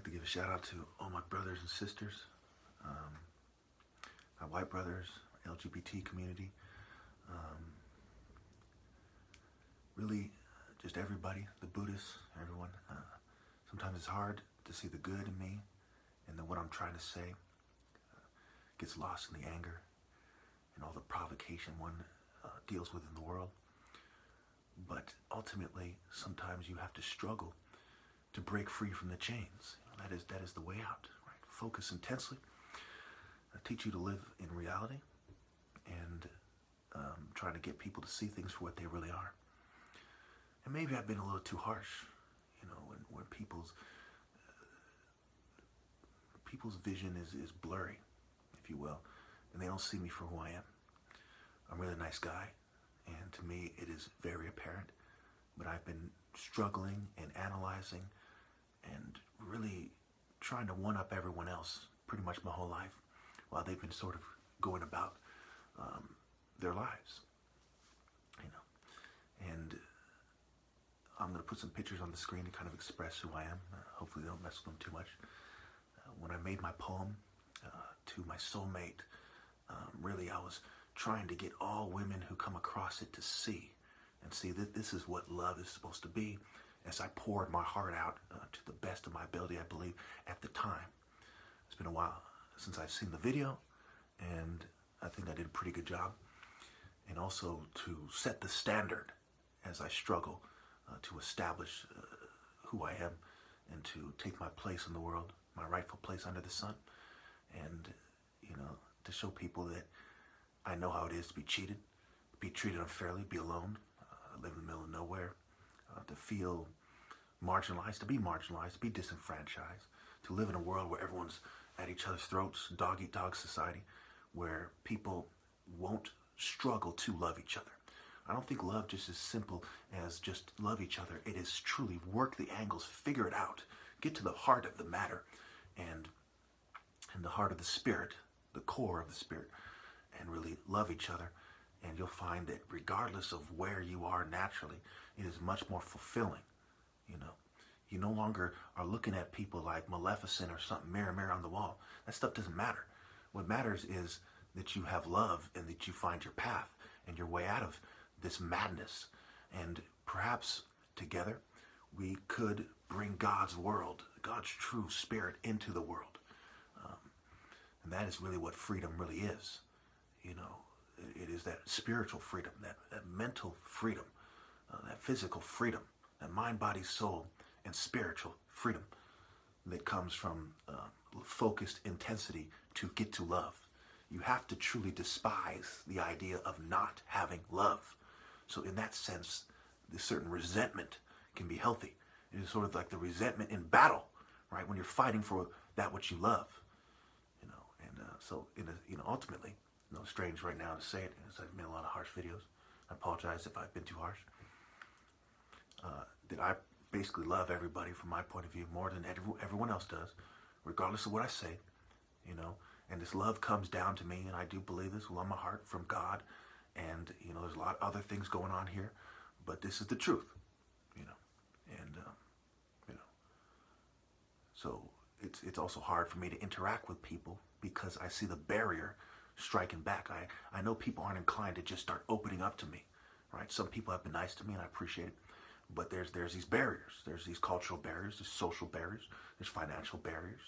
like to give a shout out to all my brothers and sisters, um, my white brothers, LGBT community, um, really just everybody, the Buddhists, everyone. Uh, sometimes it's hard to see the good in me and then what I'm trying to say uh, gets lost in the anger and all the provocation one uh, deals with in the world. But ultimately, sometimes you have to struggle to break free from the chains. That is that is the way out. Right? Focus intensely. I teach you to live in reality, and um, to get people to see things for what they really are. And maybe I've been a little too harsh, you know, when when people's uh, people's vision is is blurry, if you will, and they don't see me for who I am. I'm a really nice guy, and to me it is very apparent. But I've been struggling and analyzing and really trying to one up everyone else pretty much my whole life while they've been sort of going about um, their lives. You know, and I'm going to put some pictures on the screen to kind of express who I am. Uh, hopefully, they don't mess with them too much. Uh, when I made my poem uh, to my soulmate, um, really, I was trying to get all women who come across it to see and see that this is what love is supposed to be as I poured my heart out uh, to the best of my ability, I believe, at the time. It's been a while since I've seen the video, and I think I did a pretty good job. And also to set the standard as I struggle uh, to establish uh, who I am and to take my place in the world, my rightful place under the sun, and, you know, to show people that I know how it is to be cheated, be treated unfairly, be alone, uh, live in the middle of nowhere, uh, to feel marginalized, to be marginalized, to be disenfranchised, to live in a world where everyone's at each other's throats, dog eat dog society, where people won't struggle to love each other. I don't think love just as simple as just love each other. It is truly work the angles, figure it out, get to the heart of the matter, and and the heart of the spirit, the core of the spirit, and really love each other. And you'll find that regardless of where you are naturally, it is much more fulfilling. You know, you no longer are looking at people like Maleficent or something, mirror, mirror on the wall. That stuff doesn't matter. What matters is that you have love and that you find your path and your way out of this madness. And perhaps together we could bring God's world, God's true spirit into the world. Um, and that is really what freedom really is. You know, it is that spiritual freedom, that, that mental freedom, uh, that physical freedom, that mind, body, soul, and spiritual freedom that comes from uh, focused intensity to get to love. You have to truly despise the idea of not having love. So, in that sense, this certain resentment can be healthy. It is sort of like the resentment in battle, right? When you're fighting for that which you love, you know. And uh, so, in a, you know, ultimately, you know, strange right now to say it, because I've made a lot of harsh videos. I apologize if I've been too harsh. Uh, that I basically love everybody from my point of view more than everyone else does, regardless of what I say, you know. And this love comes down to me, and I do believe this with all my heart from God. And you know, there's a lot of other things going on here, but this is the truth, you know. And um, you know, so it's it's also hard for me to interact with people because I see the barrier striking back. I I know people aren't inclined to just start opening up to me, right? Some people have been nice to me, and I appreciate it but there's there's these barriers. There's these cultural barriers, there's social barriers, there's financial barriers,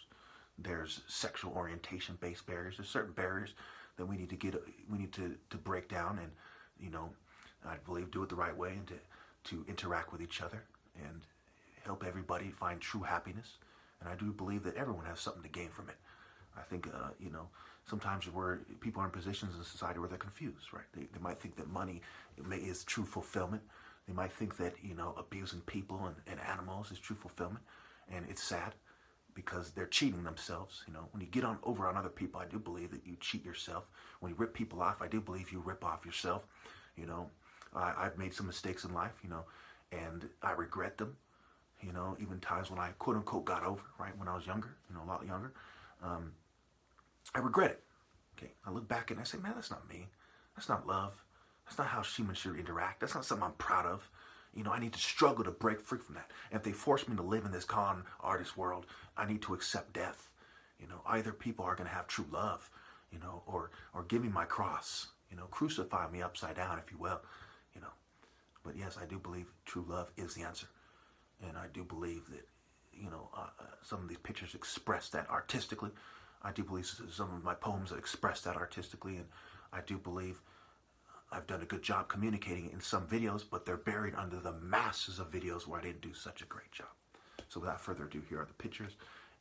there's sexual orientation based barriers. There's certain barriers that we need to get we need to, to break down and you know I believe do it the right way and to to interact with each other and help everybody find true happiness. And I do believe that everyone has something to gain from it. I think uh, you know sometimes where people are in positions in society where they're confused, right? They, they might think that money is true fulfillment they might think that, you know, abusing people and, and animals is true fulfillment. And it's sad because they're cheating themselves. You know, when you get on over on other people, I do believe that you cheat yourself. When you rip people off, I do believe you rip off yourself. You know, I, I've made some mistakes in life, you know, and I regret them. You know, even times when I quote unquote got over, right, when I was younger, you know, a lot younger, um, I regret it. Okay, I look back and I say, man, that's not me. That's not love. That's not how humans should interact. That's not something I'm proud of. You know, I need to struggle to break free from that. And if they force me to live in this con artist world, I need to accept death. You know, either people are going to have true love, you know, or or give me my cross, you know, crucify me upside down, if you will, you know. But yes, I do believe true love is the answer, and I do believe that, you know, uh, uh some of these pictures express that artistically. I do believe some of my poems express that artistically, and I do believe uh, I've done a good job communicating in some videos, but they're buried under the masses of videos where I didn't do such a great job. So without further ado, here are the pictures,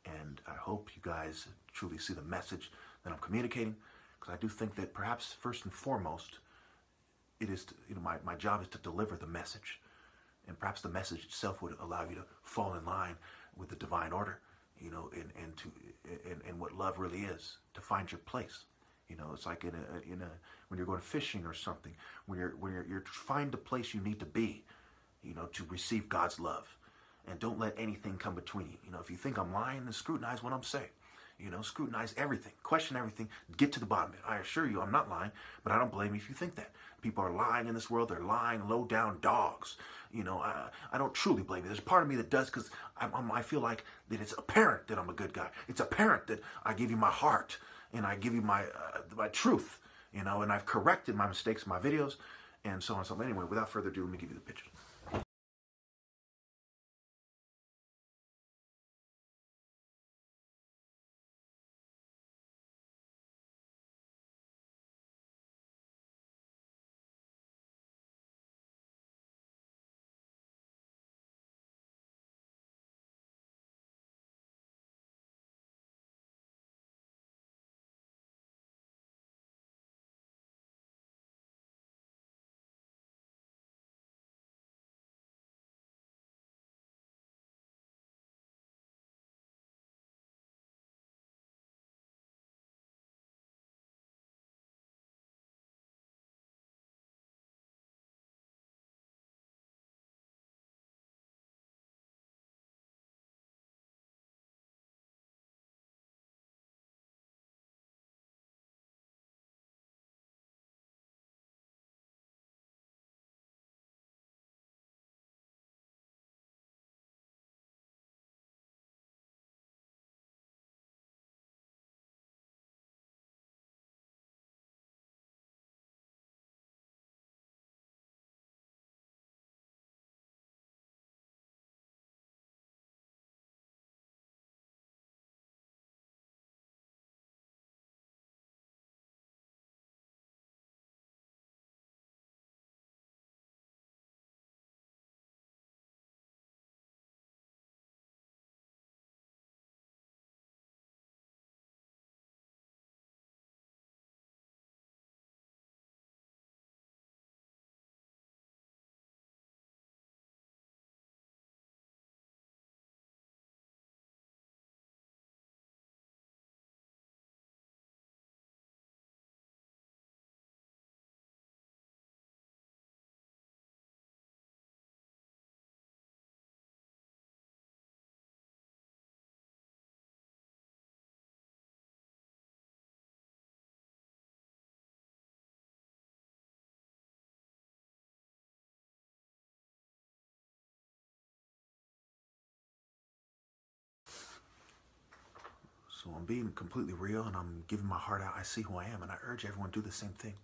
and I hope you guys truly see the message that I'm communicating, because I do think that perhaps first and foremost, it is, to, you know, my, my job is to deliver the message, and perhaps the message itself would allow you to fall in line with the divine order, you know, and, and to, and, and what love really is, to find your place. You know, it's like in a, in a when you're going fishing or something, when you're when you're, you're find the place you need to be, you know, to receive God's love, and don't let anything come between you. You know, if you think I'm lying, then scrutinize what I'm saying. You know, scrutinize everything, question everything, get to the bottom of it. I assure you, I'm not lying, but I don't blame you if you think that. People are lying in this world. They're lying, low down dogs. You know, I, I don't truly blame you. There's part of me that does because I feel like that it's apparent that I'm a good guy. It's apparent that I give you my heart and I give you my uh, my truth, you know, and I've corrected my mistakes in my videos, and so on and so on. Anyway, without further ado, let me give you the pictures. So I'm being completely real and I'm giving my heart out. I see who I am, and I urge everyone to do the same thing.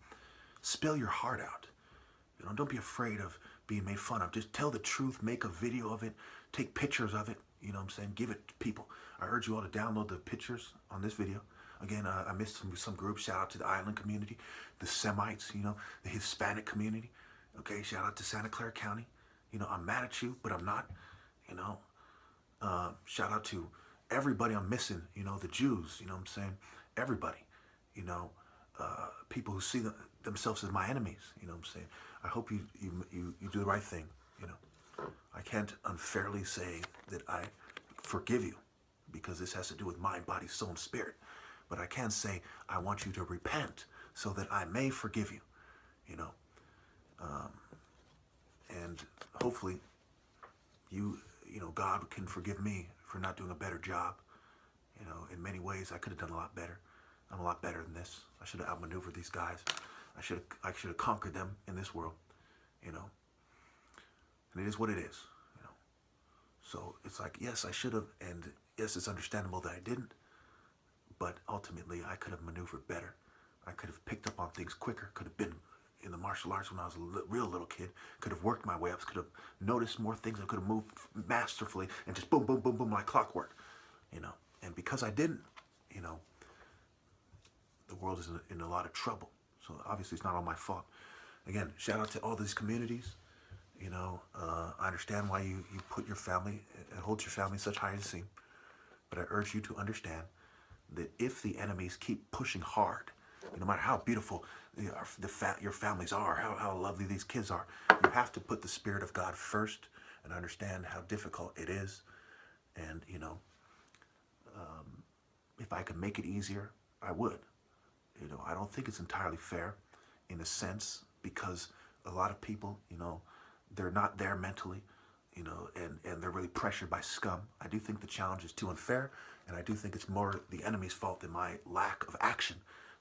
Spill your heart out. You know, don't be afraid of being made fun of. Just tell the truth, make a video of it, take pictures of it. You know what I'm saying? Give it to people. I urge you all to download the pictures on this video. Again, uh, I missed some, some groups. Shout out to the island community, the Semites, you know, the Hispanic community. Okay, shout out to Santa Clara County. You know, I'm mad at you, but I'm not. You know, uh, shout out to everybody I'm missing, you know, the Jews, you know what I'm saying? Everybody, you know, uh, people who see them, themselves as my enemies, you know what I'm saying? I hope you, you, you, you do the right thing, you know. I can't unfairly say that I forgive you because this has to do with mind, body, soul, and spirit. But I can say I want you to repent so that I may forgive you, you know. Um, and hopefully you, you know, God can forgive me for not doing a better job. You know, in many ways, I could have done a lot better. I'm a lot better than this. I should have outmaneuvered these guys. I should have, I should have conquered them in this world. You know. and it is what it is. You know. So it's like, yes, I should have, and yes, it's understandable that I didn't. But ultimately, I could have maneuvered better. I could have picked up on things quicker. Could have been in the martial arts when I was a li- real little kid. Could have worked my way up. Could have noticed more things. I could have moved masterfully and just boom, boom, boom, boom like clockwork. You know. And because I didn't, you know, the world is in a, in a lot of trouble. So obviously, it's not all my fault. Again, shout out to all these communities. You know, uh, I understand why you, you put your family and hold your family such high esteem. But I urge you to understand that if the enemies keep pushing hard, no matter how beautiful the fa- your families are, how, how lovely these kids are, you have to put the Spirit of God first and understand how difficult it is. And, you know, um, if I could make it easier, I would. You know, I don't think it's entirely fair in a sense because a lot of people, you know, they're not there mentally, you know, and, and they're really pressured by scum. I do think the challenge is too unfair, and I do think it's more the enemy's fault than my lack of action.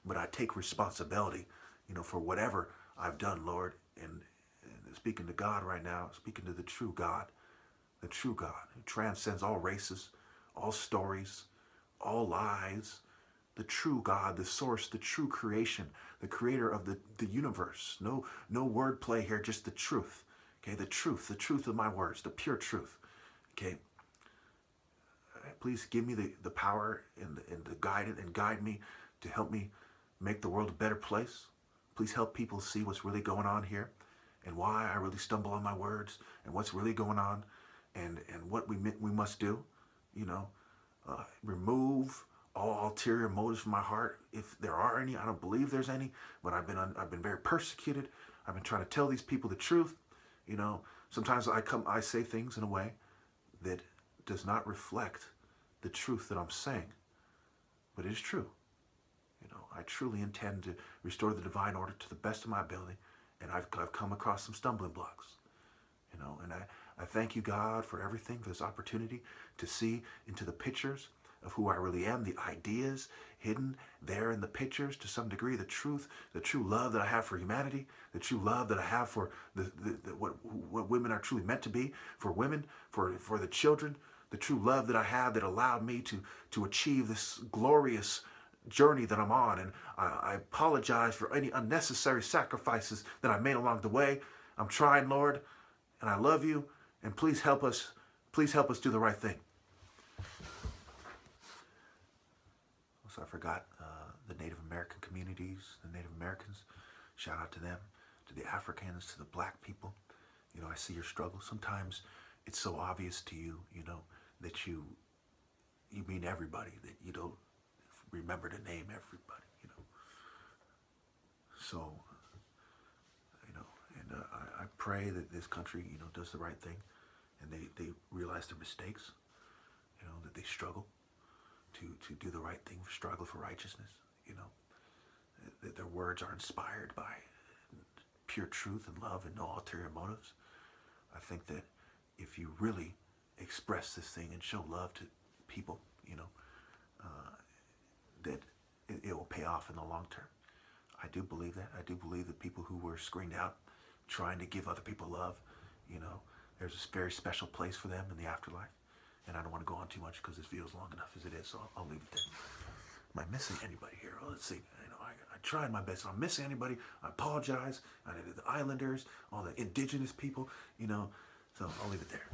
But I take responsibility, you know, for whatever I've done, Lord. And, and speaking to God right now, speaking to the true God, the true God who transcends all races, all stories, all lies, the true God, the source, the true creation, the creator of the, the universe. No, no wordplay here, just the truth. Okay, the truth, the truth of my words, the pure truth. Okay. Please give me the, the power and, and the guidance and guide me to help me make the world a better place. Please help people see what's really going on here and why I really stumble on my words and what's really going on and, and what we, we must do. You know, uh, remove all ulterior motives from my heart. If there are any, I don't believe there's any, but I've been, I've been very persecuted. I've been trying to tell these people the truth. You know, sometimes I come, I say things in a way that does not reflect the truth that I'm saying, but it is true. I truly intend to restore the divine order to the best of my ability, and I've, I've come across some stumbling blocks. You know, and I, I thank you, God, for everything, for this opportunity to see into the pictures of who I really am, the ideas hidden there in the pictures to some degree, the truth, the true love that I have for humanity, the true love that I have for the, the, the, what, what women are truly meant to be, for women, for, for the children, the true love that I have that allowed me to, to achieve this glorious journey that I'm on. And I, I apologize for any unnecessary sacrifices that I made along the way. I'm trying, Lord, and I love you, and please help us, please help us do the right thing. Also, I forgot uh, the Native American communities, the Native Americans. Shout out to them, to the Africans, to the black people. You know, I see your struggle. Sometimes it's so obvious to you, you know, that you you mean everybody, that you don't remember to name everybody, you know. So, you know, and uh, I, I pray that this country, you know, does the right thing and they, they realize their mistakes, you know, that they struggle to, to do the right thing, struggle for righteousness, you know. That their words are inspired by pure truth and love and no ulterior motives. I think that if you really express this thing and show love to people, you know, uh, that it, it will pay off in the long term. I do believe that. I do believe that people who were screened out trying to give other people love, you know, there's a very special place for them in the afterlife. And I don't want to go on too much because this video is long enough as it is, so I'll, I'll leave it there. Am I missing anybody here? Well, let's see. You know, I, I tried my best. I'm missing anybody, I apologize. I did the islanders, all the indigenous people, you know, so I'll leave it there.